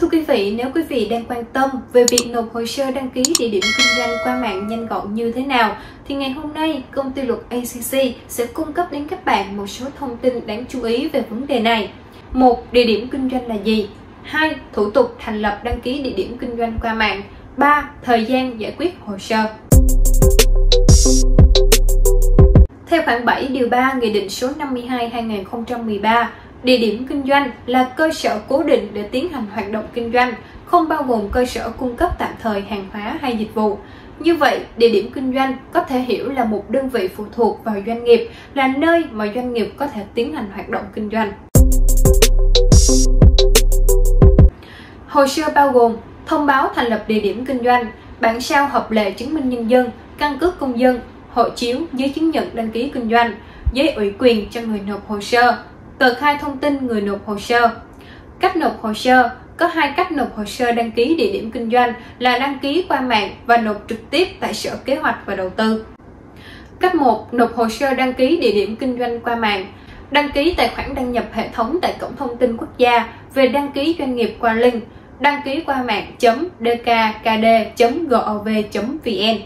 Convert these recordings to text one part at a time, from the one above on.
thưa quý vị, nếu quý vị đang quan tâm về việc nộp hồ sơ đăng ký địa điểm kinh doanh qua mạng nhanh gọn như thế nào, thì ngày hôm nay công ty luật ACC sẽ cung cấp đến các bạn một số thông tin đáng chú ý về vấn đề này. Một, Địa điểm kinh doanh là gì? 2. Thủ tục thành lập đăng ký địa điểm kinh doanh qua mạng 3. Thời gian giải quyết hồ sơ Theo khoản 7 điều 3 Nghị định số 52-2013 Địa điểm kinh doanh là cơ sở cố định để tiến hành hoạt động kinh doanh, không bao gồm cơ sở cung cấp tạm thời hàng hóa hay dịch vụ. Như vậy, địa điểm kinh doanh có thể hiểu là một đơn vị phụ thuộc vào doanh nghiệp, là nơi mà doanh nghiệp có thể tiến hành hoạt động kinh doanh. Hồ sơ bao gồm thông báo thành lập địa điểm kinh doanh, bản sao hợp lệ chứng minh nhân dân, căn cước công dân, hộ chiếu, giấy chứng nhận đăng ký kinh doanh, giấy ủy quyền cho người nộp hồ sơ, tờ khai thông tin người nộp hồ sơ. Cách nộp hồ sơ, có hai cách nộp hồ sơ đăng ký địa điểm kinh doanh là đăng ký qua mạng và nộp trực tiếp tại Sở Kế hoạch và Đầu tư. Cách 1. Nộp hồ sơ đăng ký địa điểm kinh doanh qua mạng. Đăng ký tài khoản đăng nhập hệ thống tại Cổng Thông tin Quốc gia về đăng ký doanh nghiệp qua link đăng ký qua mạng.dkkd.gov.vn.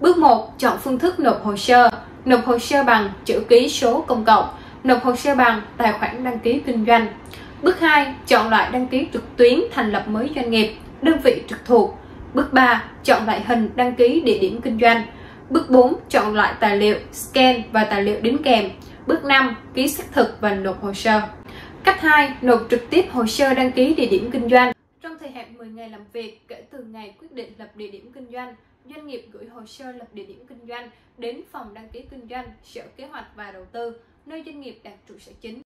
Bước 1. Chọn phương thức nộp hồ sơ. Nộp hồ sơ bằng chữ ký số công cộng nộp hồ sơ bằng tài khoản đăng ký kinh doanh. Bước 2, chọn loại đăng ký trực tuyến thành lập mới doanh nghiệp, đơn vị trực thuộc. Bước 3, chọn loại hình đăng ký địa điểm kinh doanh. Bước 4, chọn loại tài liệu, scan và tài liệu đính kèm. Bước 5, ký xác thực và nộp hồ sơ. Cách 2, nộp trực tiếp hồ sơ đăng ký địa điểm kinh doanh. Trong thời hạn 10 ngày làm việc kể từ ngày quyết định lập địa điểm kinh doanh, doanh nghiệp gửi hồ sơ lập địa điểm kinh doanh đến phòng đăng ký kinh doanh, sở kế hoạch và đầu tư nơi doanh nghiệp đặt trụ sở chính.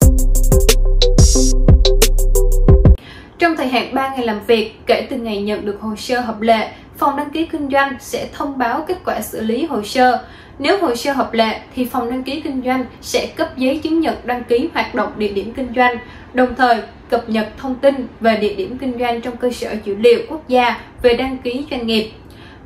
Trong thời hạn 3 ngày làm việc kể từ ngày nhận được hồ sơ hợp lệ, phòng đăng ký kinh doanh sẽ thông báo kết quả xử lý hồ sơ. Nếu hồ sơ hợp lệ thì phòng đăng ký kinh doanh sẽ cấp giấy chứng nhận đăng ký hoạt động địa điểm kinh doanh, đồng thời cập nhật thông tin về địa điểm kinh doanh trong cơ sở dữ liệu quốc gia về đăng ký doanh nghiệp.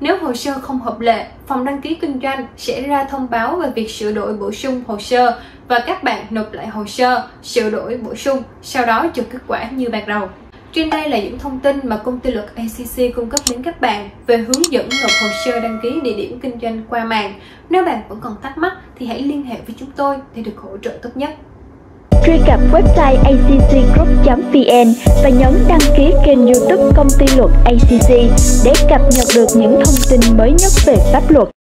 Nếu hồ sơ không hợp lệ, phòng đăng ký kinh doanh sẽ ra thông báo về việc sửa đổi bổ sung hồ sơ và các bạn nộp lại hồ sơ, sửa đổi bổ sung, sau đó chờ kết quả như ban đầu. Trên đây là những thông tin mà công ty luật ACC cung cấp đến các bạn về hướng dẫn nộp hồ sơ đăng ký địa điểm kinh doanh qua mạng. Nếu bạn vẫn còn thắc mắc thì hãy liên hệ với chúng tôi để được hỗ trợ tốt nhất. Truy cập website accgroup.vn và nhấn đăng ký kênh youtube công ty luật ACC để cập nhật được những thông tin mới nhất về pháp luật.